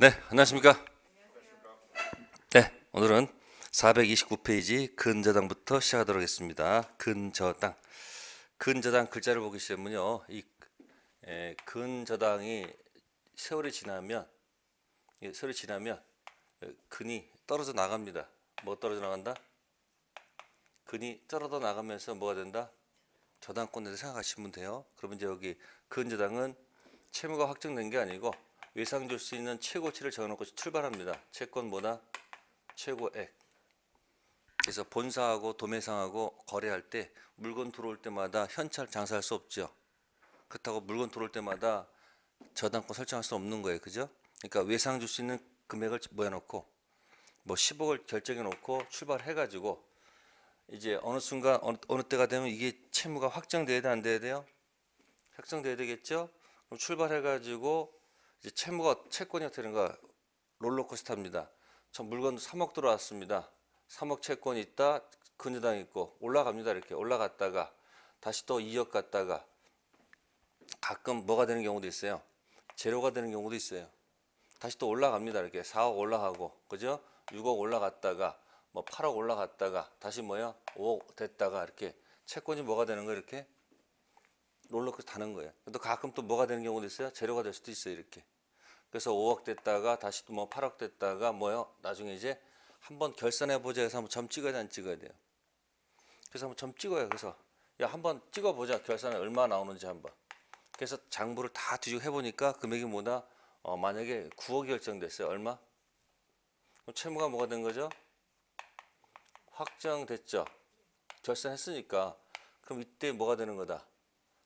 네, 안녕하십니까? 네, 오늘은 429페이지 근저당부터 시작하도록 하겠습니다. 근저당. 근저당 글자를 보기 시작하면요. 이 에, 근저당이 세월이 지나면 이 세월이 지나면 에, 근이 떨어져 나갑니다. 뭐 떨어져 나간다? 근이 떨어져 나가면서 뭐가 된다? 저당권에 생각하시면 돼요. 그러면 이제 여기 근저당은 채무가 확정된 게 아니고 예상 줄 수 있는 최고치를 정해놓고 출발합니다. 채권보다 최고액. 그래서 본사하고 도매상하고 거래할 때 물건 들어올 때마다 현찰 장사할 수 없죠. 그렇다고 물건 들어올 때마다 저당권 설정할 수 없는 거예요. 그죠? 그러니까 예상 줄 수 있는 금액을 모여놓고 뭐 10억을 결정해 놓고 출발해 가지고 이제 어느 순간 어느, 어느 때가 되면 이게 채무가 확정돼야 돼 안 돼야 돼요? 확정돼야 되겠죠? 그럼 출발해 가지고 이제 채무가 채권이 어떻게 되는가 롤러코스터입니다. 저 물건도 3억 들어왔습니다. 3억 채권이 있다. 근저당 있고 올라갑니다. 이렇게 올라갔다가 다시 또 2억 갔다가 가끔 뭐가 되는 경우도 있어요. 제로가 되는 경우도 있어요. 다시 또 올라갑니다. 이렇게 4억 올라가고 그죠? 6억 올라갔다가 뭐 8억 올라갔다가 다시 뭐야? 5억 됐다가 이렇게 채권이 뭐가 되는 거 이렇게 롤러코스터 타는 거예요. 또 가끔 또 뭐가 되는 경우도 있어요. 제로가 될 수도 있어요. 이렇게. 그래서 5억 됐다가 다시 또 뭐 8억 됐다가 뭐요? 나중에 이제 한번 결산해 보자 해서 한번 점 찍어야 돼, 안 찍어야 돼요. 그래서 한번 점 찍어요. 그래서 야 한번 찍어 보자. 결산에 얼마 나오는지 한번. 그래서 장부를 다 뒤지고 해 보니까 금액이 뭐다? 어, 만약에 9억이 결정됐어요. 얼마? 그럼 채무가 뭐가 된 거죠? 확정됐죠. 결산했으니까 그럼 이때 뭐가 되는 거다?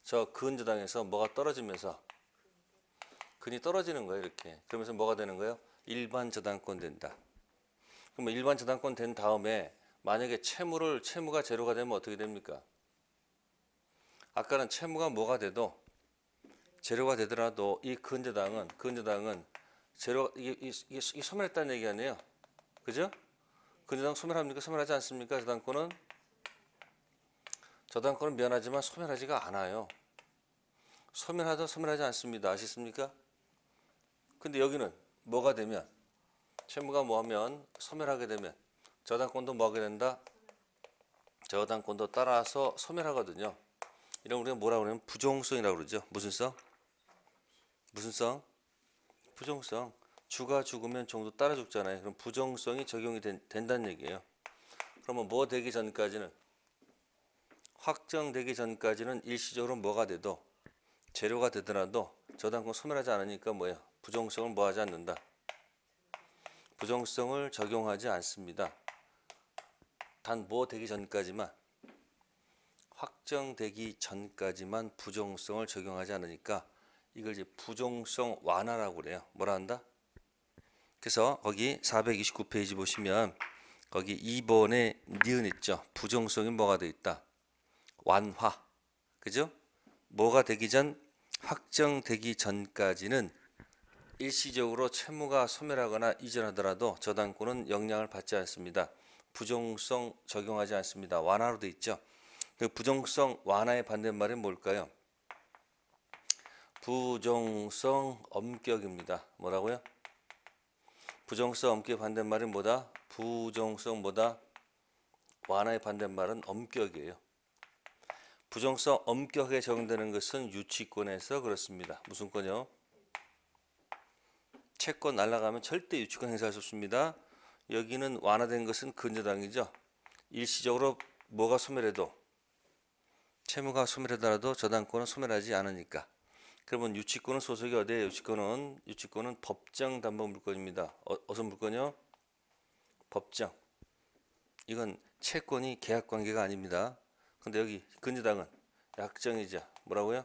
저 근저당에서 뭐가 떨어지면서 근이 떨어지는 거예요 이렇게. 그러면서 뭐가 되는 거예요? 일반 저당권 된다. 그러면 일반 저당권 된 다음에 만약에 채무를 채무가 제로가 되면 어떻게 됩니까? 아까는 채무가 뭐가 돼도 제로가 되더라도 이 근저당은 근저당은 제로 이게, 이게, 이게 소멸했다는 얘기 아니에요? 그죠? 근저당 소멸합니까? 소멸하지 않습니까? 저당권은 저당권은 미안하지만 소멸하지가 않아요. 소멸하다 소멸하지 않습니다. 아시습니까? 근데 여기는 뭐가 되면 채무가 뭐하면 소멸하게 되면 저당권도 뭐하게 된다? 저당권도 따라서 소멸하거든요. 이런 우리가 뭐라고 그러면 부종성이라고 그러죠. 무슨 성? 무슨 성? 부종성. 주가 죽으면 종도 따라 죽잖아요. 그럼 부정성이 적용이 된, 된다는 얘기예요. 그러면 뭐 되기 전까지는 확정되기 전까지는 일시적으로 뭐가 돼도 재료가 되더라도 저당권 소멸하지 않으니까 뭐야 부정성을 뭐하지 않는다. 부정성을 적용하지 않습니다. 단 뭐 되기 전까지만 확정되기 전까지만 부정성을 적용하지 않으니까 이걸 이제 부정성 완화라고 그래요. 뭐라 한다? 그래서 거기 429페이지 보시면 거기 2번에 니은 있죠? 부정성이 뭐가 돼 있다 완화. 그죠? 뭐가 되기 전 확정되기 전까지는 일시적으로 채무가 소멸하거나 이전하더라도 저당권은 영향을 받지 않습니다. 부정성 적용하지 않습니다. 완화로 돼 있죠. 그 부정성 완화의 반대말은 뭘까요? 부정성 엄격입니다. 뭐라고요? 부정성 엄격 반대말은 뭐다? 부정성 뭐다? 완화의 반대말은 엄격이에요. 부정성 엄격하게 적용되는 것은 유치권에서 그렇습니다. 무슨 권요? 채권 날라가면 절대 유치권 행사할 수 없습니다. 여기는 완화된 것은 근저당이죠. 일시적으로 뭐가 소멸해도 채무가 소멸하더라도 저당권은 소멸하지 않으니까. 그러면 유치권은 소속이 어디에요? 유치권은 유치권은 법정 담보 물건입니다. 어, 어떤 물건요? 법정. 이건 채권이 계약 관계가 아닙니다. 근데 여기 근저당은 약정이자 뭐라고요?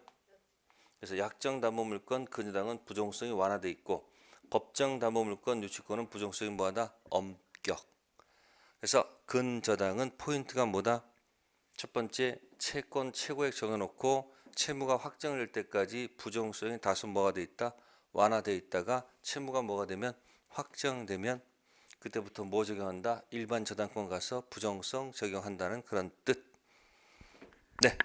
그래서 약정 담보 물건 근저당은 부정성이 완화돼 있고 법정 담보 물건 유치권은 부정성이 뭐하다? 엄격. 그래서 근저당은 포인트가 뭐다? 첫 번째 채권 최고액 정해놓고 채무가 확정될 때까지 부정성이 다소 뭐가 돼 있다? 완화돼 있다가 채무가 뭐가 되면 확정되면 그때부터 뭐 적용한다? 일반 저당권 가서 부정성 적용한다는 그런 뜻. 네.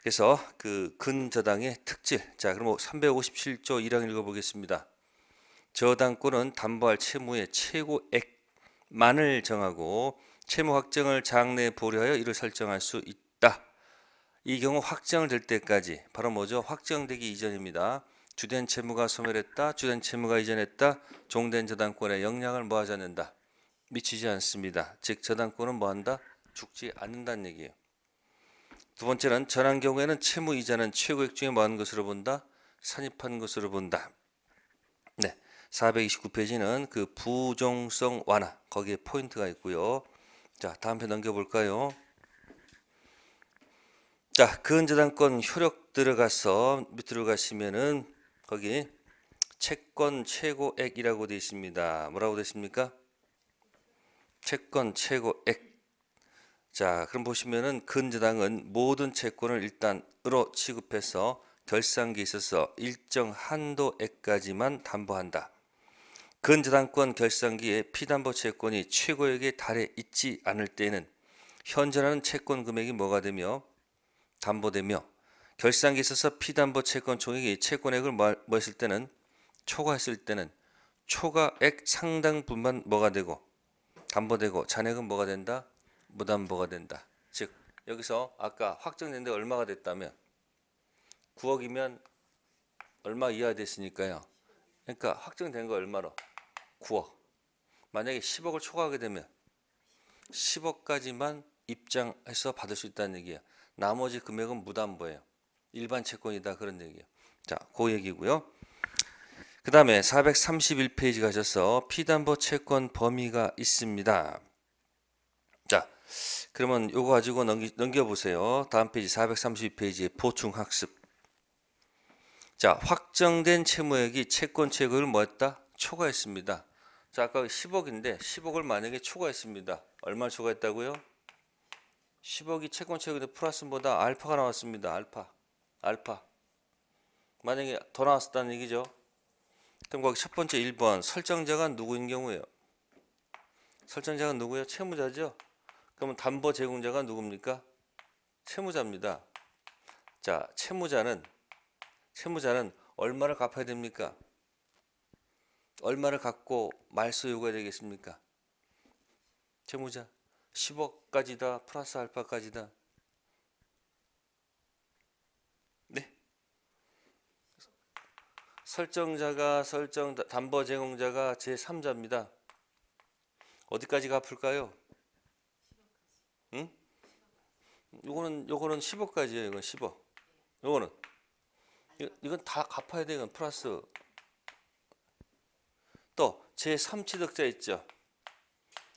그래서 그 근저당의 특질. 자, 그럼 357조 1항 읽어보겠습니다. 저당권은 담보할 채무의 최고액만을 정하고 채무 확정을 장내에 보류하여 이를 설정할 수 있다. 이 경우 확정을 될 때까지 바로 뭐죠? 확정되기 이전입니다. 주된 채무가 소멸했다. 주된 채무가 이전했다. 종된 저당권의 영향을 뭐하지 않는다. 미치지 않습니다. 즉 저당권은 뭐한다? 죽지 않는다는 얘기예요. 두 번째는 전환 경우에는 채무 이자는 최고액 중에 뭐한 것으로 본다? 산입한 것으로 본다. 네. 429페이지는 그 부종성 완화 거기에 포인트가 있고요. 자, 다음 편 넘겨 볼까요? 자, 근저당권 효력 들어가서 밑으로 가시면은 거기 채권 최고액이라고 되어 있습니다. 뭐라고 되어 있습니까? 채권 최고액. 자, 그럼 보시면은 근저당은 모든 채권을 일단 으로 취급해서 결산기에 있어서 일정 한도액까지만 담보한다. 근저당권 결산기에 피담보 채권이 최고액에 달해 있지 않을 때는 현존하는 채권 금액이 뭐가 되며 담보되며 결산기에 있어서 피담보 채권 총액이 채권액을 뭐 했을 때는 초과했을 때는 초과액 상당 분만 뭐가 되고 담보되고 잔액은 뭐가 된다? 무담보가 된다. 즉 여기서 아까 확정된 데 얼마가 됐다면 9억이면 얼마 이하 됐으니까요. 그러니까 확정된 거 얼마로? 9억. 만약에 10억을 초과하게 되면 10억까지만 입장해서 받을 수 있다는 얘기예요. 나머지 금액은 무담보예요. 일반 채권이다 그런 얘기예요. 자, 그 얘기고요. 그 다음에 431페이지 가셔서 피담보 채권 범위가 있습니다. 자, 그러면 요거 가지고 넘기, 넘겨 보세요. 다음 페이지 432페이지에 보충학습. 자, 확정된 채무액이 채권 채액을 뭐했다? 초과했습니다. 자, 아까 10억인데 10억을 만약에 초과했습니다. 얼마 초과했다고요? 10억이 채권 채액인데 플러스보다 알파가 나왔습니다. 알파. 알파. 만약에 더 나왔다는 얘기죠. 그럼 거기 첫 번째 1번 설정자가 누구인 경우예요? 설정자가 누구예요? 채무자죠. 그러면 담보 제공자가 누굽니까? 채무자입니다. 자, 채무자는 채무자는 얼마를 갚아야 됩니까? 얼마를 갖고 말소 요구해야 되겠습니까? 채무자 10억까지다 플러스 알파까지다. 네. 설정자가 설정 담보 제공자가 제 3자입니다. 어디까지 갚을까요? 응? 요거는 요거는 10억까지예요. 이건 10억. 요거는 이건 다 갚아야 돼. 이건 플러스 또 제3취득자 있죠.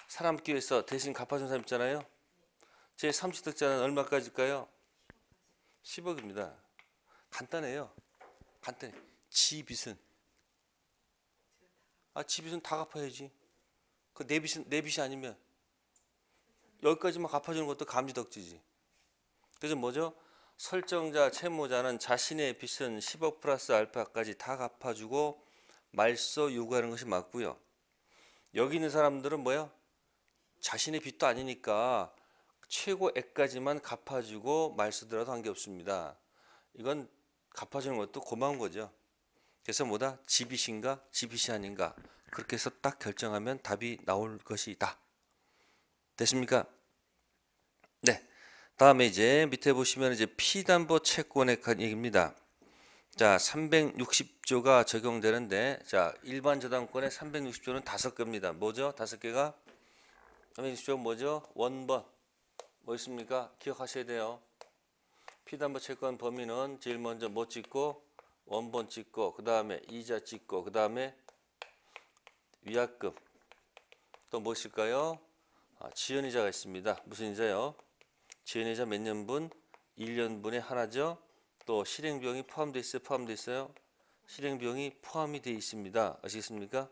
사람 기회에서 대신 갚아준 사람 있잖아요. 제3취득자는 얼마까지일까요? 10억입니다. 간단해요. 간단해. 지 빚은 아 지 빚은 다 갚아야지. 그 내 빚은 내 빚이 아니면 여기까지만 갚아주는 것도 감지덕지지. 그래서 뭐죠? 설정자 채무자는 자신의 빚은 10억 플러스 알파까지 다 갚아주고 말소 요구하는 것이 맞고요. 여기 있는 사람들은 뭐야? 자신의 빚도 아니니까 최고액까지만 갚아주고 말소더라도 한 게 없습니다. 이건 갚아주는 것도 고마운 거죠. 그래서 뭐다? 지빚인가? 지빚이 아닌가? 그렇게 해서 딱 결정하면 답이 나올 것이다. 됐습니까? 네. 다음에 이제 밑에 보시면 이제 피담보 채권의 얘기입니다. 자, 360조가 적용되는데 자, 일반 저당권의 360조는 다섯 개입니다. 뭐죠? 다섯 개가 360조 뭐죠? 원번. 뭐 있습니까? 기억하셔야 돼요. 피담보 채권 범위는 제일 먼저 뭐 찍고 원본 찍고 그 다음에 이자 찍고 그 다음에 위약금 또 무엇일까요? 아, 지연이자가 있습니다. 무슨 이자요? 지연이자 몇 년분? 1년분의 하나죠. 또 실행비용이 포함되어 있어요? 포함되어 있어요? 실행비용이 포함이 되어 있습니다. 아시겠습니까?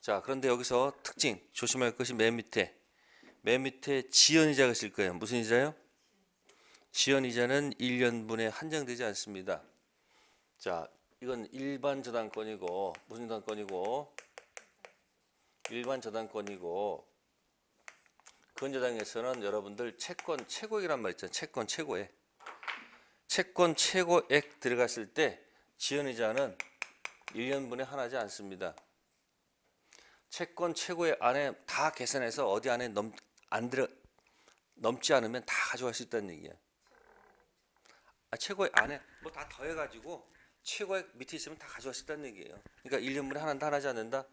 자, 그런데 여기서 특징 조심할 것이 맨 밑에 맨 밑에 지연이자가 있을 거예요. 무슨 이자요? 지연이자는 1년분에 한정되지 않습니다. 자, 이건 일반 저당권이고 무슨 저당권이고 일반 저당권이고 근저당에서는 여러분들 채권 최고액이란 말 있잖아요. 채권 최고액. 채권 최고액 들어갔을 때 지연이자는 1년분의 하나지 않습니다. 채권 최고의 안에 다 계산해서 어디 안에 넘 안 들어 넘지 않으면 다 가져갈 수 있다는 얘기야. 아, 최고의 안에 뭐 다 더해가지고 최고의 밑에 있으면 다 가져갈 수 있다는 얘기예요. 그러니까 1년분에 하나는 하나지 않는다?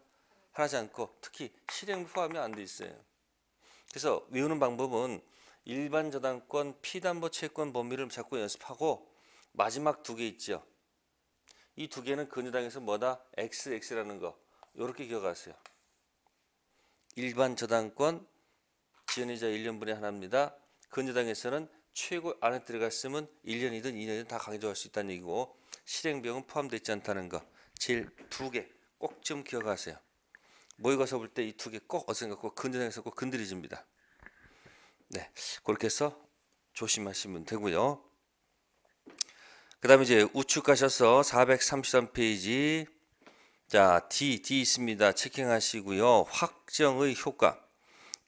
하나지 않고 특히 실행 포함이 안 돼 있어요. 그래서 외우는 방법은 일반 저당권 피담보 채권 범위를 자꾸 연습하고 마지막 두 개 있죠. 이 두 개는 근저당에서 뭐다? XX라는 거. 이렇게 기억하세요. 일반 저당권 지연이자 1년분의 하나입니다. 근저당에서는 최고 안에 들어갔으면 1년이든 2년이든 다 가져갈 수 있다는 얘기고 실행비용은 포함되어 있지 않다는 거. 제일 두 개 꼭 좀 기억하세요. 모의고사 볼 때 이 두 개 꼭 어디서 갖고 근저당에서 꼭 건드리집니다. 네, 그렇게 해서 조심하시면 되고요. 그 다음에 이제 우측 가셔서 433페이지 자 D, D 있습니다. 체킹하시고요. 확정의 효과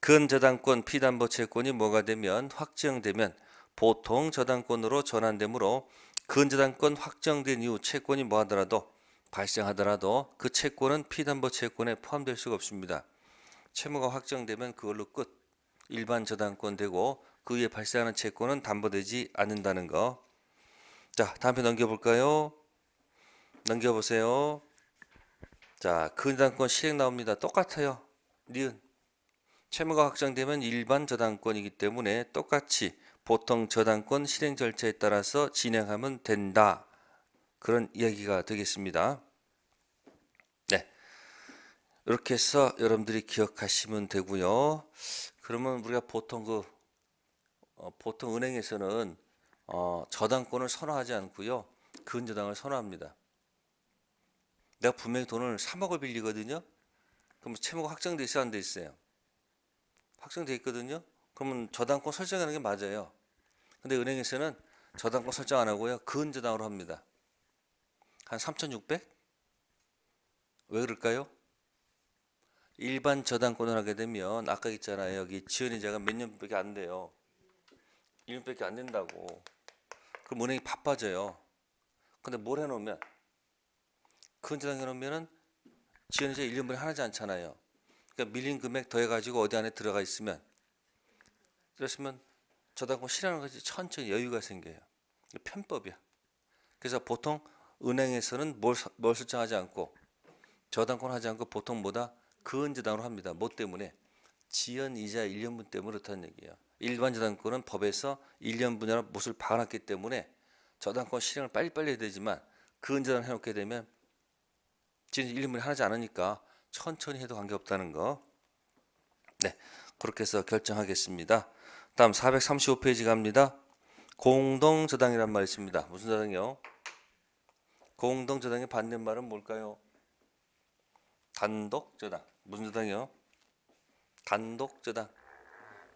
근저당권 피담보 채권이 뭐가 되면 확정되면 보통 저당권으로 전환되므로 근저당권 확정된 이후 채권이 뭐하더라도 발생하더라도 그 채권은 피담보 채권에 포함될 수가 없습니다. 채무가 확정되면 그걸로 끝. 일반 저당권 되고 그 위에 발생하는 채권은 담보되지 않는다는 거. 자, 다음 편 넘겨볼까요? 넘겨보세요. 자, 근저당권 실행 나옵니다. 똑같아요. 니은. 채무가 확정되면 일반 저당권이기 때문에 똑같이 보통 저당권 실행 절차에 따라서 진행하면 된다. 그런 이야기가 되겠습니다. 네. 이렇게 해서 여러분들이 기억하시면 되고요. 그러면 우리가 보통 그 어, 보통 은행에서는 어, 저당권을 선호하지 않고요. 근저당을 선호합니다. 내가 분명히 돈을 3억을 빌리거든요. 그럼 채무가 확정돼 있어야 안 돼 있어요. 확정돼 있거든요. 그러면 저당권 설정하는 게 맞아요. 근데 은행에서는 저당권 설정 안 하고요. 근저당으로 합니다. 한 3,600? 왜 그럴까요? 일반 저당권을 하게 되면 아까 있잖아요. 여기 지연이자가 몇 년밖에 안 돼요. 1년밖에 안 된다고. 그럼 은행이 바빠져요. 근데 뭘 해놓으면 근저당 해놓으면은 지연이자 1년분에 하나지 않잖아요. 그러니까 밀린 금액 더해가지고 어디 안에 들어가 있으면 그랬으면 저당권 실행하는 것이 천천히 여유가 생겨요. 편법이야. 그래서 보통 은행에서는 뭘, 서- 뭘 설정하지 않고 저당권 하지 않고 보통 뭐다 근저당으로 합니다. 뭐 때문에 지연 이자 1년분 때문에 그렇다는 얘기예요. 일반 저당권은 법에서 1년분이라 못을 박아놨기 때문에 저당권 실행을 빨리빨리 해야 되지만 근저당 해놓게 되면 지연 1년분이 하나지 않으니까 천천히 해도 관계없다는 거. 네, 그렇게 해서 결정하겠습니다. 다음 435페이지 갑니다. 공동저당이란 말이 있습니다. 무슨 저당이요? 공동 저당의 반대말은 뭘까요? 단독 저당. 무슨 저당이요? 단독 저당.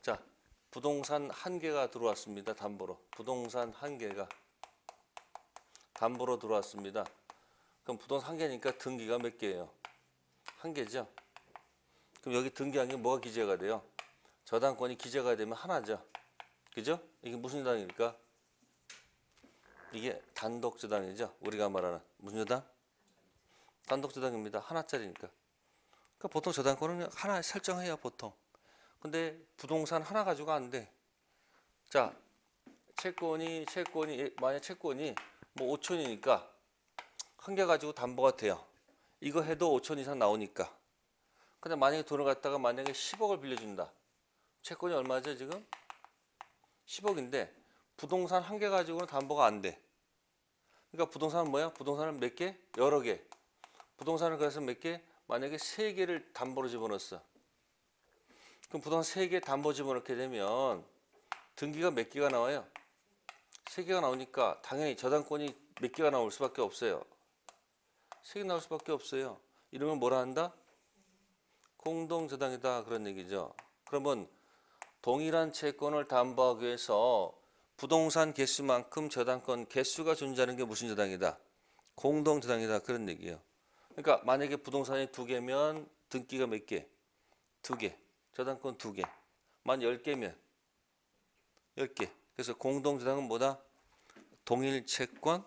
자, 부동산 한 개가 들어왔습니다. 담보로. 부동산 한 개가 담보로 들어왔습니다. 그럼 부동산 한 개니까 등기가 몇 개예요? 한 개죠. 그럼 여기 등기한 게 뭐가 기재가 돼요? 저당권이 기재가 되면 하나죠. 그죠? 이게 무슨 저당일까? 이게 단독 저당이죠. 우리가 말하는 무슨 저당? 단독 저당입니다. 하나짜리니까. 그러니까 보통 저당권은 하나 설정해요, 보통. 근데 부동산 하나 가지고 안 돼. 자, 채권이 채권이 만약 채권이 뭐 5천이니까 한 개 가지고 담보가 돼요. 이거 해도 5천 이상 나오니까. 근데 만약에 돈을 갖다가 만약에 10억을 빌려준다. 채권이 얼마죠 지금? 10억인데 부동산 한 개 가지고는 담보가 안 돼. 그러니까 부동산은 뭐야? 부동산은 몇 개? 여러 개. 부동산을 그래서 몇 개? 만약에 세 개를 담보로 집어넣었어. 그럼 부동산 세 개 담보 집어넣게 되면 등기가 몇 개가 나와요? 세 개가 나오니까 당연히 저당권이 몇 개가 나올 수밖에 없어요. 세 개 나올 수밖에 없어요. 이러면 뭐라 한다? 공동 저당이다 그런 얘기죠. 그러면 동일한 채권을 담보하기 위해서 부동산 개수만큼 저당권 개수가 존재하는 게 무슨 저당이다? 공동 저당이다 그런 얘기예요. 그러니까 만약에 부동산이 두 개면 등기가 몇 개? 두 개. 저당권 두 개. 만 열 개면 열 개. 그래서 공동 저당은 뭐다? 동일 채권,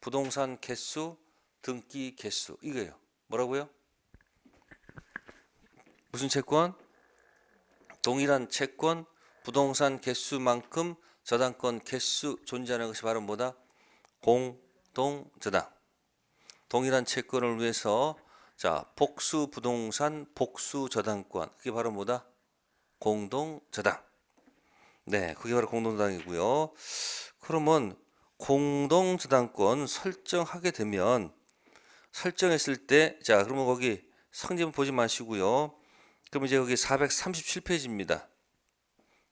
부동산 개수, 등기 개수 이거예요. 뭐라고요? 무슨 채권? 동일한 채권 부동산 개수만큼 저당권 개수 존재하는 것이 바로 뭐다? 공동 저당. 동일한 채권을 위해서 자 복수 부동산 복수 저당권 그게 바로 뭐다? 공동 저당. 네, 그게 바로 공동 저당이고요. 그러면 공동 저당권 설정하게 되면 설정했을 때 자 그러면 거기 성질 보지 마시고요. 그럼 이제 여기 437페이지입니다.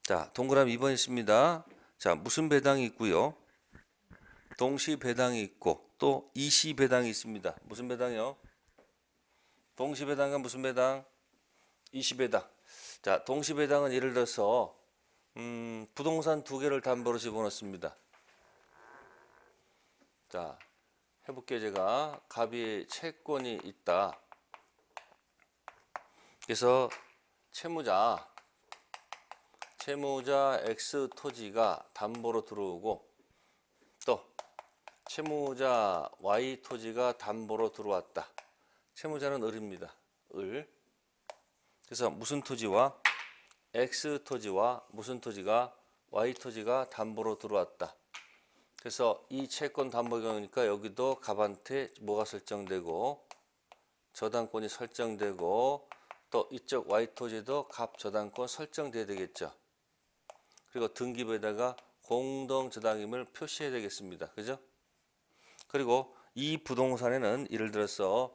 자 동그라미 2번 있습니다. 자 무슨 배당이 있고요. 동시 배당이 있고 또 이시 배당이 있습니다. 무슨 배당이요? 동시 배당과 무슨 배당? 이시 배당. 자 동시 배당은 예를 들어서 음, 부동산 두 개를 담보로 집어넣습니다. 자 해볼게요 제가 갑이 채권이 있다. 그래서 채무자 채무자 X 토지가 담보로 들어오고 또 채무자 Y 토지가 담보로 들어왔다. 채무자는 을입니다. 을. 그래서 무슨 토지와 X 토지와 무슨 토지가 Y 토지가 담보로 들어왔다. 그래서 이 채권 담보 경우니까 여기도 갑한테 뭐가 설정되고 저당권이 설정되고 또 이쪽 Y 토지도 갑 저당권 설정돼야 되겠죠. 그리고 등기부에다가 공동 저당임을 표시해야 되겠습니다. 그죠? 그리고 이 부동산에는 예를 들어서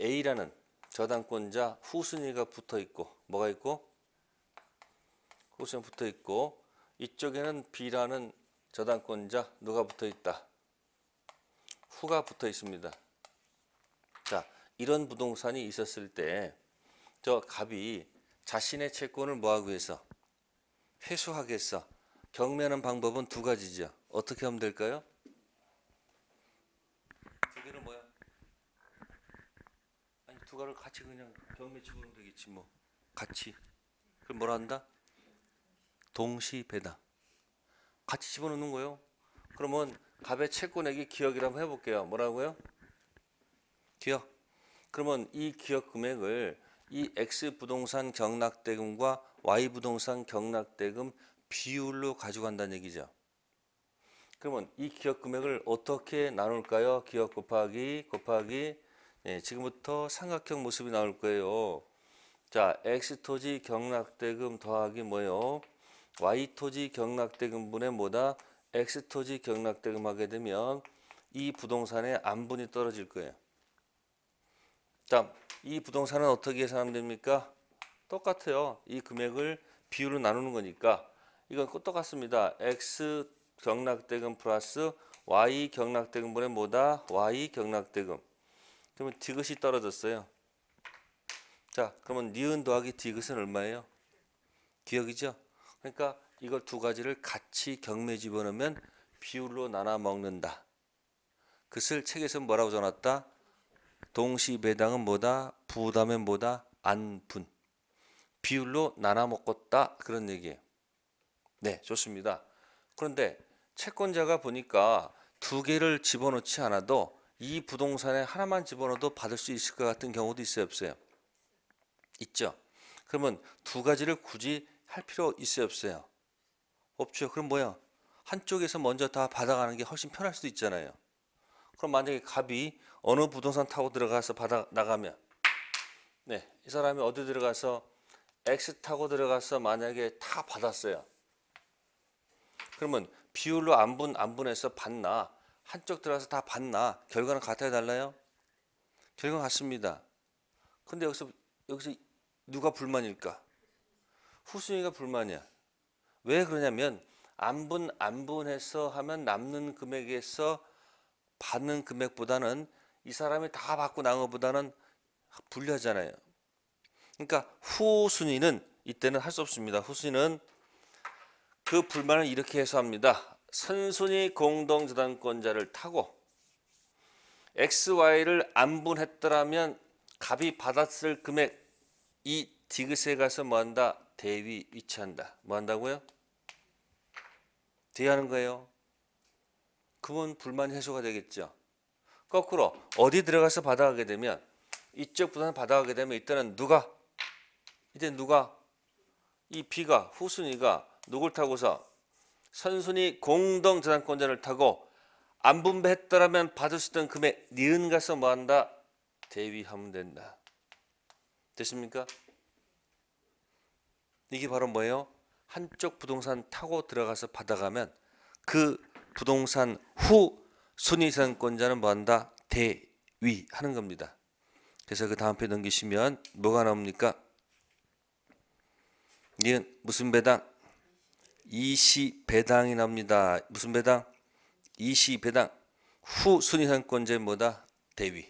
A라는 저당권자 후순위가 붙어 있고 뭐가 있고 후순위 붙어 있고 이쪽에는 B라는 저당권자 누가 붙어 있다. 후가 붙어 있습니다. 자, 이런 부동산이 있었을 때 저 갑이 자신의 채권을 뭐하기 위해서 위해서 경매하는 방법은 두 가지죠. 어떻게 하면 될까요? 두 개는 뭐야? 아니 두 가를 같이 그냥 경매 집어넣으면 되겠지 뭐. 같이. 그럼 뭐라 한다? 동시 배당. 같이 집어넣는 거예요. 그러면 갑의 채권액이 기억이라 한번 해볼게요. 뭐라고요? 기억. 그러면 이 기억 금액을 이 X 부동산 경락대금과 Y 부동산 경락대금 비율로 가져간다는 얘기죠. 그러면 이 기억 금액을 어떻게 나눌까요? 기억 곱하기 곱하기 예, 지금부터 삼각형 모습이 나올 거예요. 자, X 토지 경락대금 더하기 뭐요? Y 토지 경락대금 분의 뭐다? X 토지 경락대금 하게 되면 이 부동산의 안분이 떨어질 거예요. 자, 이 부동산은 어떻게 계산하면 됩니까? 똑같아요. 이 금액을 비율로 나누는 거니까 이건 똑같습니다. X 경락대금 플러스 Y 경락대금분의 뭐다? Y 경락대금. 그러면 디귿이 떨어졌어요. 자, 그러면 니은 더하기 디귿은 얼마예요? 기억이죠? 그러니까 이걸 두 가지를 같이 경매 집어넣으면 비율로 나눠 먹는다. 그것을 책에서 뭐라고 적어놨다? 동시 배당은 뭐다? 부담은 뭐다? 안분. 비율로 나눠 먹었다. 그런 얘기예요. 네, 좋습니다. 그런데 채권자가 보니까 두 개를 집어넣지 않아도 이 부동산에 하나만 집어넣어도 받을 수 있을 것 같은 경우도 있어요, 없어요? 있죠. 그러면 두 가지를 굳이 할 필요 있어요, 없어요? 없죠. 그럼 뭐야? 한쪽에서 먼저 다 받아가는 게 훨씬 편할 수도 있잖아요. 그럼 만약에 갑이 어느 부동산 타고 들어가서 받아 나가면 네, 이 사람이 어디 들어가서 X 타고 들어가서 만약에 다 받았어요. 그러면 비율로 안 분 안 분해서 받나 한쪽 들어가서 다 받나 결과는 같아야 달라요? 결과 같습니다. 근데 여기서 여기서 누가 불만일까? 후순위가 불만이야. 왜 그러냐면 안 분 안 분해서 하면 남는 금액에서 받는 금액보다는 이 사람이 다 받고 나온 것보다는 불리하잖아요. 그러니까 후순위는 이때는 할 수 없습니다. 후순위는 그 불만을 이렇게 해소합니다. 선순위 공동저당권자를 타고 XY를 안분했더라면 갑이 받았을 금액 이 디귿에 가서 뭐한다? 대위 위치한다. 뭐한다고요? 대하는 거예요. 그건 불만 해소가 되겠죠. 거꾸로 어디 들어가서 받아가게 되면 이쪽 부동산 받아가게 되면 이때는 누가 이때 누가 이 B가 후순위가 누굴 타고서 선순위 공동저당권자를 타고 안 분배했더라면 받을 수 있던 금액 니은 가서 뭐한다 대위하면 된다. 됐습니까? 이게 바로 뭐예요? 한쪽 부동산 타고 들어가서 받아가면 그 부동산 후 순위상권자는 뭐한다? 대위하는 겁니다. 그래서 그 다음 편 넘기시면 뭐가 나옵니까? 니은 무슨 배당? 이시 배당이 나옵니다. 무슨 배당? 이시 배당. 후 순위 상권자의 뭐다? 대위.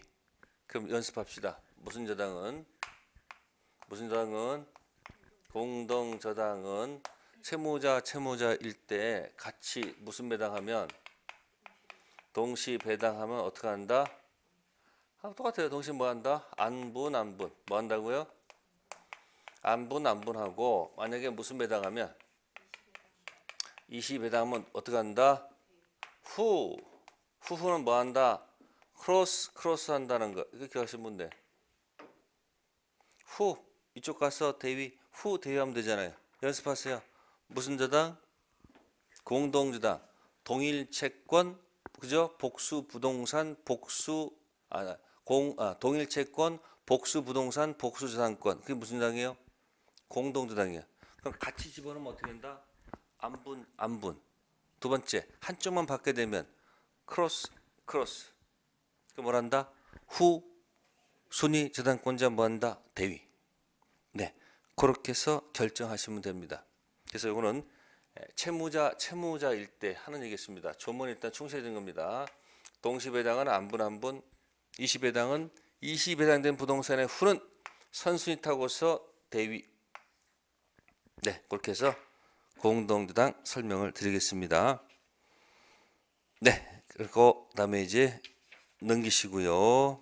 그럼 연습합시다. 무슨 저당은 무슨 저당은 공동 저당은 채무자 채무자일 때 같이 무슨 배당하면 동시 배당하면 어떻게 한다? 아, 똑같아요. 동시 뭐 한다? 안분 안분 뭐 한다고요? 안분 안분하고 만약에 무슨 배당하면 이시 배당하면 어떻게 한다? 후 후후는 뭐 한다? 크로스 크로스 한다는 거 이렇게 하신 분데 후 이쪽 가서 대위 후 대위하면 되잖아요. 연습하세요. 무슨 저당? 공동저당, 동일 채권, 그죠? 복수 부동산, 복수 아 공 아, 동일 채권, 복수 부동산, 복수 저당권. 그게 무슨 저당이에요? 공동저당이야. 그럼 같이 집어넣으면 어떻게 된다? 안분 안분. 두 번째 한쪽만 받게 되면 크로스 크로스. 그 뭐란다? 후 순위 저당권자 뭐한다? 대위. 네, 그렇게 해서 결정하시면 됩니다. 그래서 이거는 채무자 채무자일 때 하는 얘기였습니다. 조문 일단 충실해진 겁니다. 동시배당은 안분 안분, 이시배당은 이시배당된 부동산의 후는 선순위 타고서 대위. 네, 그렇게 해서 공동주당 설명을 드리겠습니다. 네, 그리고 다음에 이제 넘기시고요.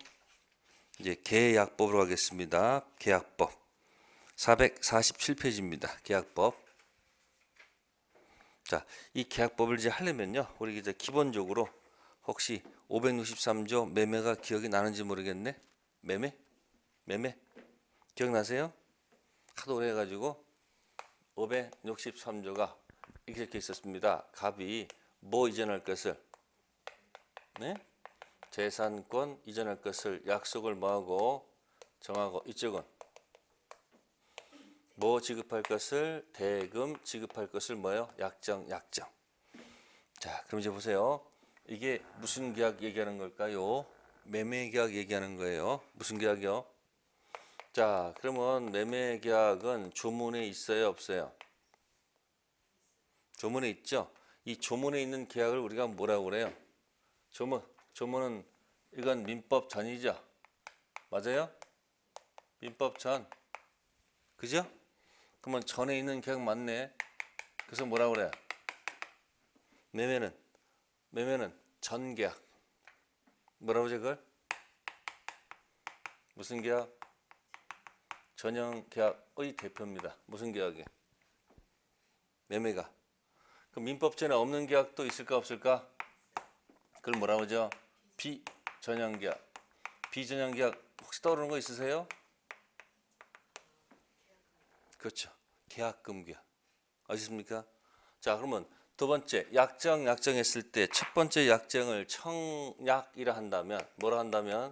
이제 계약법으로 가겠습니다. 계약법 447페이지입니다. 계약법. 자, 이 계약법을 이제 하려면요. 우리 이제 기본적으로 혹시 563조 매매가 기억이 나는지 모르겠네. 매매? 매매? 기억나세요? 하도 오래 해가지고 563조가 이렇게 적혀 있었습니다. 갑이 뭐 이전할 것을 네? 재산권 이전할 것을 약속을 뭐하고 정하고 이쪽은 뭐 지급할 것을 대금 지급할 것을 뭐요? 약정 약정. 자, 그럼 이제 보세요. 이게 무슨 계약 얘기하는 걸까요? 매매 계약 얘기하는 거예요. 무슨 계약이요? 자, 그러면 매매 계약은 조문에 있어요, 없어요? 조문에 있죠. 이 조문에 있는 계약을 우리가 뭐라고 그래요? 조문. 조문은 이건 민법 전이죠. 맞아요? 민법 전. 그죠? 그러면 전에 있는 계약 맞네. 그래서 뭐라고 그래? 매매는 매매는 전 계약. 뭐라고 그러지 그걸? 무슨 계약? 전형 계약의 대표입니다. 무슨 계약이? 매매가. 그 민법전에 없는 계약도 있을까 없을까? 그걸 뭐라고 하죠? 비전형 계약. 비전형 계약 혹시 떠오르는 거 있으세요? 그렇죠. 계약금 계약. 아시습니까? 자, 그러면 두 번째 약정 약정했을 때 첫 번째 약정을 청약이라 한다면 뭐라 한다면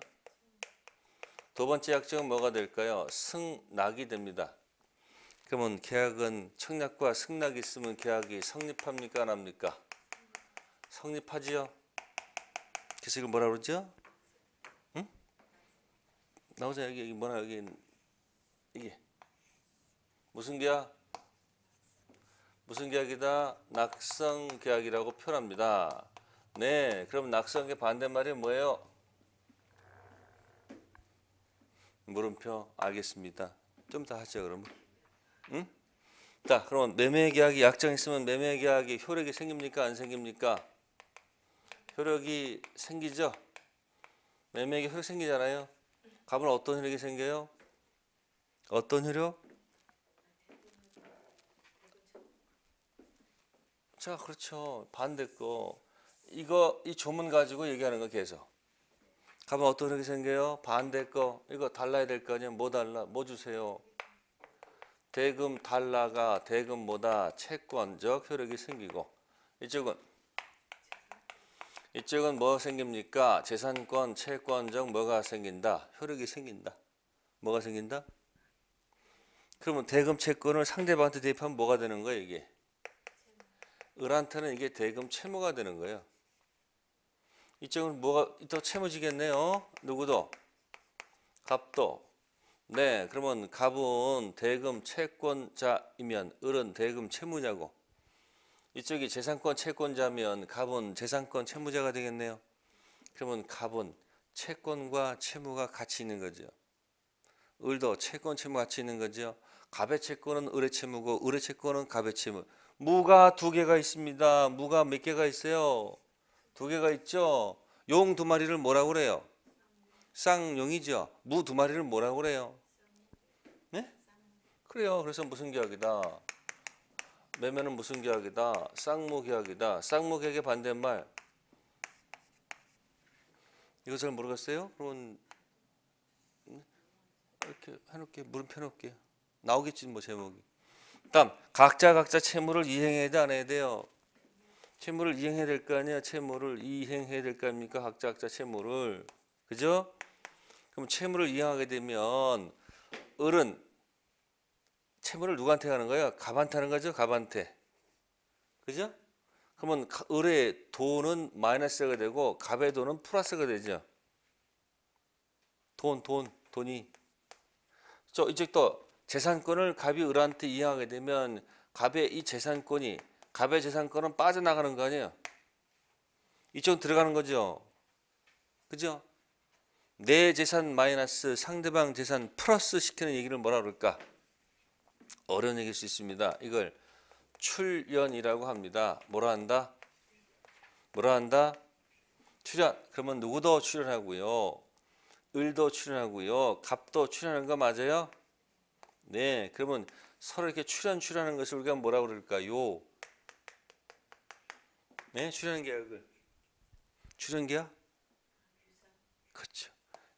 두 번째 약정은 뭐가 될까요? 승낙이 됩니다. 그러면 계약은 청약과 승낙이 있으면 계약이 성립합니까? 안 합니까? 성립하지요. 그래서 이걸 뭐라 그러죠? 응? 나오자 여기 여기 뭐나 여기 이게 무슨 계약? 무슨 계약이다? 낙성 계약이라고 표현합니다. 네, 그럼 낙성의 반대말이 뭐예요? 물음표 알겠습니다. 좀 더 하죠 그러면. 응? 자, 그러면 매매 계약이 약정 있으면 매매 계약이 효력이 생깁니까 안 생깁니까? 효력이 생기죠. 매매 계약 효력 생기잖아요. 가면 어떤 효력이 생겨요? 어떤 효력? 자, 그렇죠. 반대 거. 이거 이 조문 가지고 얘기하는 거 계속. 가면 어떤 흐름이 생겨요? 반대 거 이거 달라야 될 거 아니에요? 뭐 달라? 뭐 주세요? 대금 달러가 대금보다 채권적 효력이 생기고 이쪽은 이쪽은 뭐 생깁니까? 재산권 채권적 뭐가 생긴다? 효력이 생긴다. 뭐가 생긴다? 그러면 대금 채권을 상대방한테 대입하면 뭐가 되는 거예요 이게? 을한테는 이게 대금 채무가 되는 거예요. 이쪽은 뭐가 더 채무지겠네요. 누구도? 갑도. 네, 그러면 갑은 대금 채권자이면 을은 대금 채무자고 이쪽이 재산권 채권자면 갑은 재산권 채무자가 되겠네요. 그러면 갑은 채권과 채무가 같이 있는 거죠. 을도 채권 채무 같이 있는 거죠. 갑의 채권은 을의 채무고 을의 채권은 갑의 채무. 무가 두 개가 있습니다. 무가 몇 개가 있어요? 두 개가 있죠. 용 두 마리를 뭐라고 그래요? 쌍용이죠. 무 두 마리를 뭐라고 그래요? 네? 그래요. 그래서 무슨 계약이다? 매매는 무슨 계약이다? 쌍무 계약이다. 쌍무 계약의 반대말 이거 잘 모르겠어요? 그러면 이렇게 해놓을게 물음표 해놓을게요. 나오겠지 뭐 제목이. 다음 각자 각자 채무를 이행해야 돼 안 해야 돼요? 채무를 이행해야 될 거 아니야? 채무를 이행해야 될 거 아닙니까? 각자 각자 채무를 그죠? 그럼 채무를 이행하게 되면 을은 채무를 누구한테 가는 거야? 갑한테 하는 거죠? 갑한테. 그죠? 그러면 가- 을의 돈은 마이너스가 되고 갑의 돈은 플러스가 되죠. 돈, 돈, 돈이. 저 이쪽도 재산권을 갑이 을한테 이행하게 되면 갑의 이 재산권이 갑의 재산권은 빠져나가는 거 아니에요? 이쪽 들어가는 거죠. 그죠? 내 재산 마이너스 상대방 재산 플러스 시키는 얘기를 뭐라 그럴까? 어려운 얘기일 수 있습니다. 이걸 출연이라고 합니다. 뭐라 한다? 뭐라 한다? 출연. 그러면 누구도 출연하고요. 을도 출연하고요. 갑도 출연하는 거 맞아요? 네. 그러면 서로 이렇게 출연 출연하는 것을 우리가 뭐라 그럴까요? 네, 출연 계약을. 출연 계약? 그렇죠.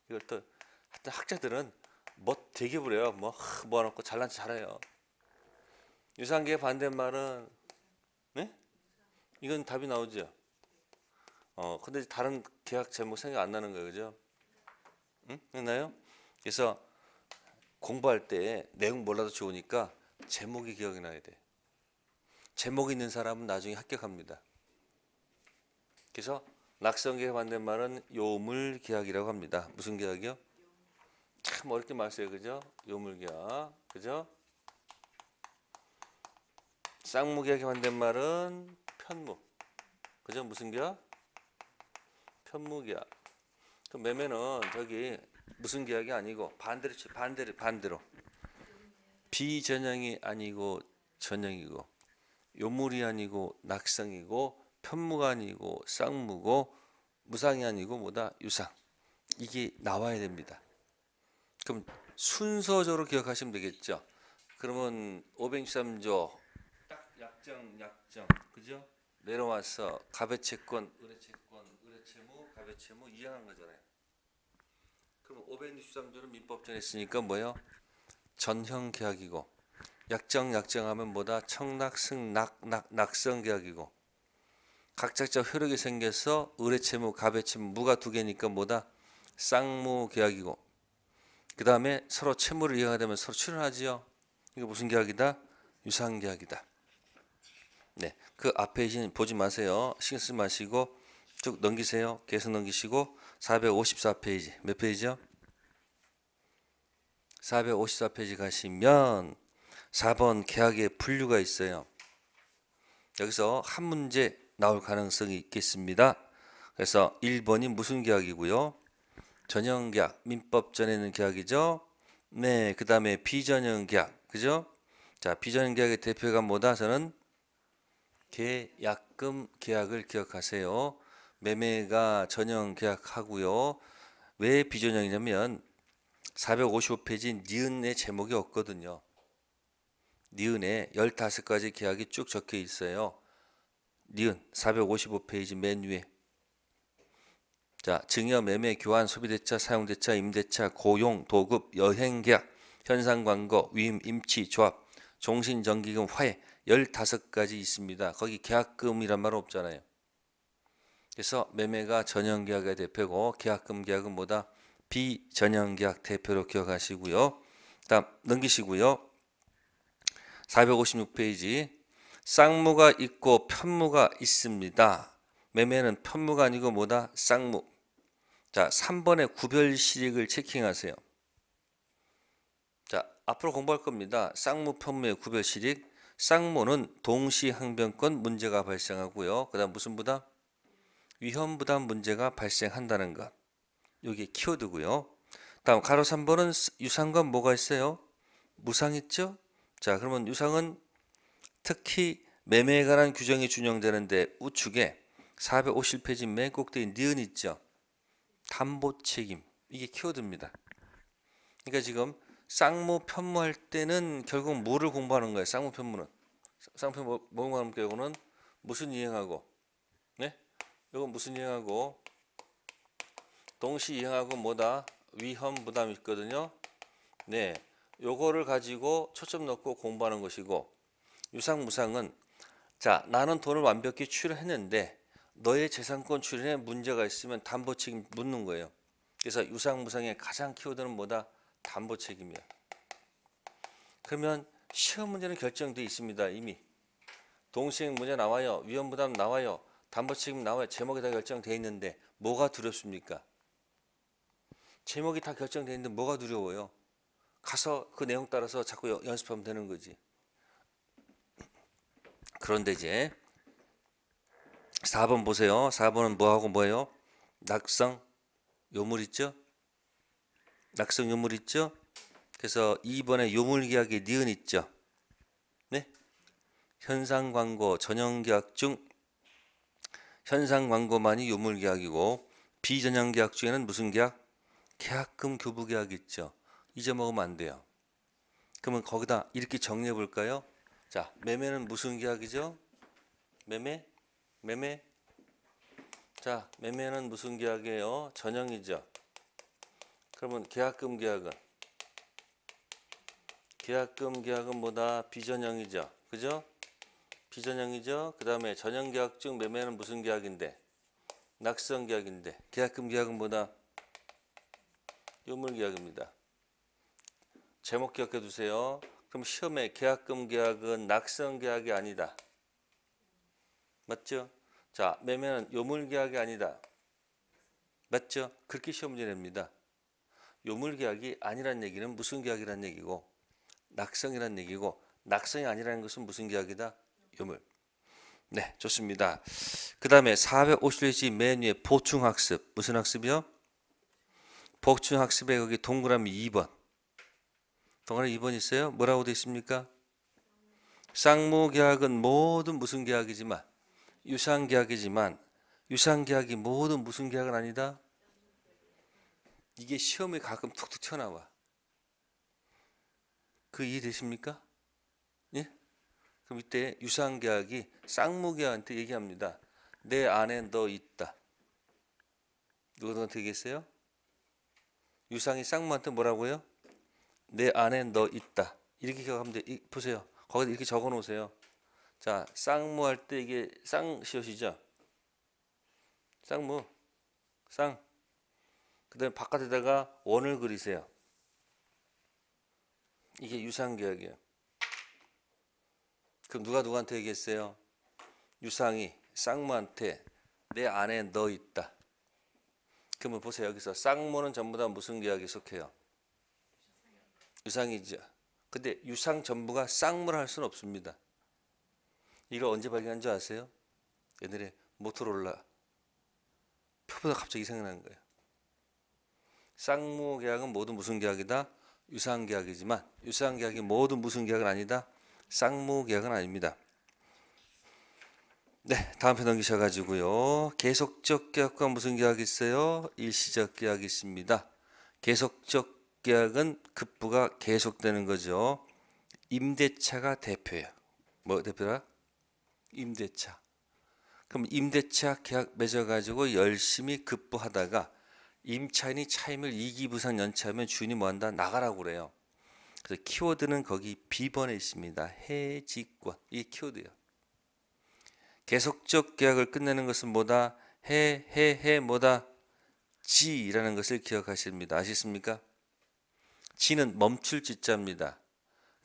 이것도 하여튼 학자들은 뭐 되게 부려요. 뭐 하, 모아놓고 잘난 체 잘해요. 유상계의 반대말은 네? 이건 답이 나오죠. 어 근데 다른 계약 제목 생각 안 나는 거예요, 그죠? 응? 됐나요? 그래서 공부할 때 내용 몰라도 좋으니까 제목이 기억이 나야 돼. 제목 있는 사람은 나중에 합격합니다. 그래서 낙성계약 반대말은 요물 계약이라고 합니다. 무슨 계약이요? 참 어렵게 말했어요, 그죠? 요물 계약, 그죠? 쌍무 계약의 반대말은 편무, 그죠? 무슨 계약? 편무 계약. 그 매매는 저기 무슨 계약이 아니고 반대로 치- 반대로 반대로 비전형이 아니고 전형이고 요물이 아니고 낙성이고 편무가 아니고 쌍무고 무상이 아니고 뭐다 유상 이게 나와야 됩니다. 그럼 순서적으로 기억하시면 되겠죠. 그러면 563조 딱 약정 약정 그죠? 내려와서 갑의 채권, 을의 채권, 을의 채무, 갑의 채무 이해한 거잖아요. 그럼 563조는 민법전에 있으니까 뭐예요? 전형 계약이고 약정 약정하면 뭐다? 청락 승낙 낙 낙성 계약이고 각자적 효력이 생겨서 을의 채무, 갑의 채무, 무가 두 개니까 뭐다? 쌍무 계약이고 그 다음에 서로 채무를 이해가 되면 서로 출연하지요. 이거 무슨 계약이다? 유상 계약이다. 네, 그 앞에 있는 보지 마세요. 신경 쓰지 마시고 쭉 넘기세요. 계속 넘기시고 454페이지 몇 페이지요? 454페이지 가시면 4번 계약의 분류가 있어요. 여기서 한 문제 나올 가능성이 있겠습니다. 그래서 1번이 무슨 계약이고요? 전형 계약, 민법 전에는 계약이죠. 네, 그 다음에 비전형 계약, 그죠? 자, 비전형 계약의 대표가 뭐다? 저는 계약금 계약을 기억하세요. 매매가 전형 계약하고요. 왜 비전형이냐면 455페이지 니은의 제목이 없거든요. 니은에 15가지 계약이 쭉 적혀 있어요. 니은 455페이지 맨 위에 자, 증여, 매매, 교환, 소비대차, 사용대차, 임대차, 고용, 도급, 여행계약, 현상광고, 위임, 임치, 조합, 종신정기금, 화해 15가지 있습니다. 거기 계약금이란 말 없잖아요. 그래서 매매가 전형계약의 대표고 계약금 계약은 뭐다? 비전형계약 대표로 기억하시고요. 다음 넘기시고요. 456페이지 쌍무가 있고 편무가 있습니다. 매매는 편무가 아니고 뭐다? 쌍무. 자, 3번의 구별 실익을 체킹하세요. 자, 앞으로 공부할 겁니다. 쌍무 편무의 구별 실익. 쌍무는 동시 항변권 문제가 발생하고요. 그다음 무슨 부담? 위험 부담 문제가 발생한다는 것. 여기 키워드고요. 다음 가로 3번은 유상과 뭐가 있어요? 무상 있죠? 자, 그러면 유상은 특히 매매에 관한 규정이 준용되는데 우측에 450페이지 맨 꼭대기 니은 있죠? 담보 책임. 이게 키워드입니다. 그러니까 지금 쌍무 편무할 때는 결국 뭐를 공부하는 거예요? 쌍무 편무는. 쌍무 편무 뭐 공부하는 경우는 무슨 이행하고 네? 이건 무슨 이행하고 동시 이행하고 뭐다? 위험 부담이 있거든요. 네. 요거를 가지고 초점 넣고 공부하는 것이고 유상 무상은 자, 나는 돈을 완벽히 출연했는데 너의 재산권 출연에 문제가 있으면 담보 책임 묻는 거예요. 그래서 유상 무상의 가장 키워드는 뭐다? 담보 책임이야. 그러면 시험 문제는 결정돼 있습니다. 이미 동시행 문제 나와요. 위험 부담 나와요. 담보 책임 나와요. 제목이 다 결정돼 있는데 뭐가 두렵습니까? 제목이 다 결정돼 있는데 뭐가 두려워요? 가서 그 내용 따라서 자꾸 여- 연습하면 되는 거지. 그런데 이제 4번 보세요. 4번은 뭐하고 뭐예요? 낙성 요물 있죠? 낙성 요물 있죠? 그래서 2번에 요물 계약의 니은 있죠? 네? 현상 광고 전형 계약 중 현상 광고만이 요물 계약이고 비전형 계약 중에는 무슨 계약? 계약금 교부 계약 있죠. 잊어먹으면 안 돼요. 그러면 거기다 이렇게 정리해 볼까요? 자, 매매는 무슨 계약이죠? 매매? 매매? 자, 매매는 무슨 계약이에요? 전형이죠. 그러면 계약금 계약은 계약금 계약은 뭐다? 비전형이죠. 그죠? 비전형이죠. 그 다음에 전형 계약 중 매매는 무슨 계약인데? 낙성 계약인데 계약금 계약은 뭐다? 유물 계약입니다. 제목 기억해 두세요. 그럼 시험에 계약금 계약은 낙성 계약이 아니다. 맞죠? 자, 매매는 요물 계약이 아니다. 맞죠? 그렇게 시험 문제 냅니다. 요물 계약이 아니란 얘기는 무슨 계약이란 얘기고 낙성이란 얘기고 낙성이 아니라는 것은 무슨 계약이다? 요물. 네, 좋습니다. 그 다음에 450페이지 맨 위에 보충학습. 무슨 학습이요? 보충학습에 거기 동그라미 2번. 동그라미 2번 있어요? 뭐라고 되어 있습니까? 쌍무 계약은 모든 무슨 계약이지만 유상 계약이지만 유상 계약이 모든 무슨 계약은 아니다? 이게 시험에 가끔 툭툭 튀어나와. 그 이해되십니까? 예? 그럼 이때 유상 계약이 쌍무 계약한테 얘기합니다. 내 안에 너 있다. 누구한테 얘기했어요? 유상이 쌍무한테 뭐라고요? 내 안에 너 있다. 이렇게 기억하면 돼. 이, 보세요. 거기다 이렇게 적어 놓으세요. 자, 쌍무 할 때 이게 쌍시옷이죠. 쌍무. 쌍. 그다음에 바깥에다가 원을 그리세요. 이게 유상계약이에요. 그럼 누가 누구한테 얘기했어요? 유상이 쌍무한테 내 안에 너 있다. 그러면 보세요. 여기서 쌍무는 전부 다 무슨 계약에 속해요? 유상이죠. 근데 유상 전부가 쌍무를 할 수는 없습니다. 이걸 언제 발견한 줄 아세요? 옛날에 모토로라 표보다 갑자기 생각난 거예요. 쌍무 계약은 모두 무슨 계약이다? 유상 계약이지만 유상 계약이 모두 무슨 계약은 아니다? 쌍무 계약은 아닙니다. 네, 다음 편 넘기셔가지고요. 계속적 계약과 무슨 계약이 있어요? 일시적 계약이 있습니다. 계속적 계약은 급부가 계속되는 거죠. 임대차가 대표예요. 뭐 대표라? 임대차. 그럼 임대차 계약 맺어가지고 열심히 급부하다가 임차인이 차임을 2기 부상 연체하면 주인이 뭐한다 나가라고 그래요. 그래서 키워드는 거기 B번에 있습니다. 해직과 이 키워드예요. 계속적 계약을 끝내는 것은 뭐다 해 해 해 뭐다 지라는 것을 기억하십니다. 아시습니까? 지는 멈출 지자입니다.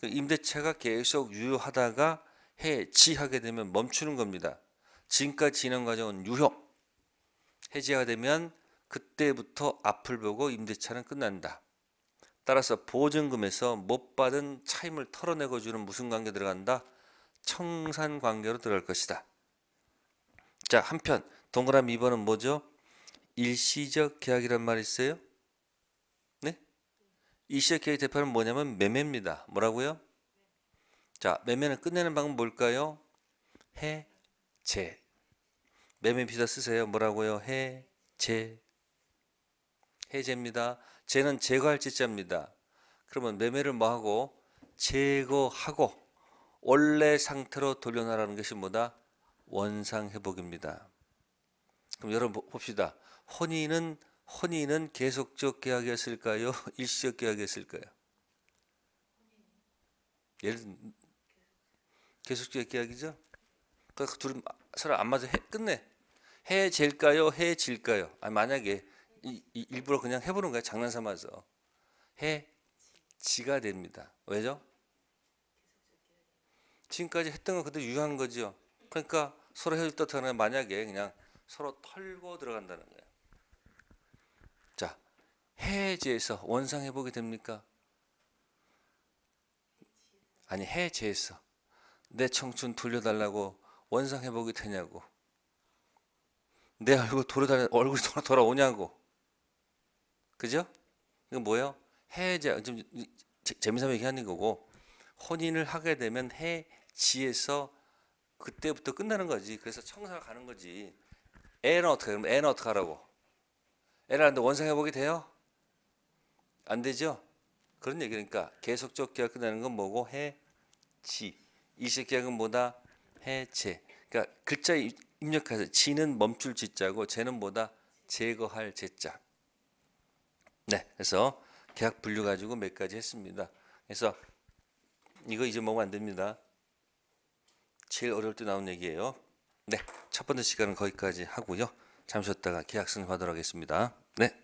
그 임대차가 계속 유효하다가 해지하게 되면 멈추는 겁니다. 지금까지 진행 과정은 유효. 해지가 되면 그때부터 앞을 보고 임대차는 끝난다. 따라서 보증금에서 못 받은 차임을 털어내고 주는 무슨 관계 들어간다? 청산 관계로 들어갈 것이다. 자, 한편 동그라미 2번은 뭐죠? 일시적 계약이란 말이 있어요? 계약 대표는 뭐냐면 매매입니다. 뭐라고요? 자, 매매는 끝내는 방법 뭘까요? 해제. 매매 비자 쓰세요. 뭐라고요? 해제. 해제입니다. 제는 제거할 지자입니다. 그러면 매매를 뭐 하고 제거하고 원래 상태로 돌려놔라는 것이 뭐다? 원상 회복입니다. 그럼 여러분 봅시다. 혼인은 혼인은 계속적 계약이었을까요? 일시적 계약이었을까요? 예를 들- 계속적 계약이죠. 그러니까 둘이 서로 안 맞아 해, 끝내. 해질까요? 해질까요? 아니 만약에 이, 이 일부러 그냥 해보는 거야 장난 삼아서 해지가 됩니다. 왜죠? 지금까지 했던 거 그대로 유효한 거죠. 그러니까 서로 헤어졌다 하는 만약에 그냥 서로 털고 들어간다는 거예요. 자, 해제에서 원상 회복이 됩니까? 아니 해제에서 내 청춘 돌려달라고 원상 회복이 되냐고. 내 얼굴 돌아다 얼굴이 돌아 돌아오냐고. 그죠? 이거 뭐예요? 해제 좀 재- 재미삼아 얘기하는 거고 혼인을 하게 되면 해지에서 그때부터 끝나는 거지. 그래서 청사가 가는 거지. 애는 어떻게 그럼 애는 어떻게 하라고? 하는데 원상 회복이 돼요? 안 되죠? 그런 얘기니까 계속적 계약 끝나는 건 뭐고 해지. 이식 계약은 뭐다? 해제. 그러니까 글자 입- 입력해서 지는 멈출 지자고 제는 뭐다? 제거할 제자. 네, 그래서 계약 분류 가지고 몇 가지 했습니다. 그래서 이거 잊어먹으면 안 됩니다. 제일 어려울 때 나온 얘기예요. 네, 첫 번째 시간은 거기까지 하고요. 잠시 쉬었다가 계약서 받으러 가겠습니다. 네.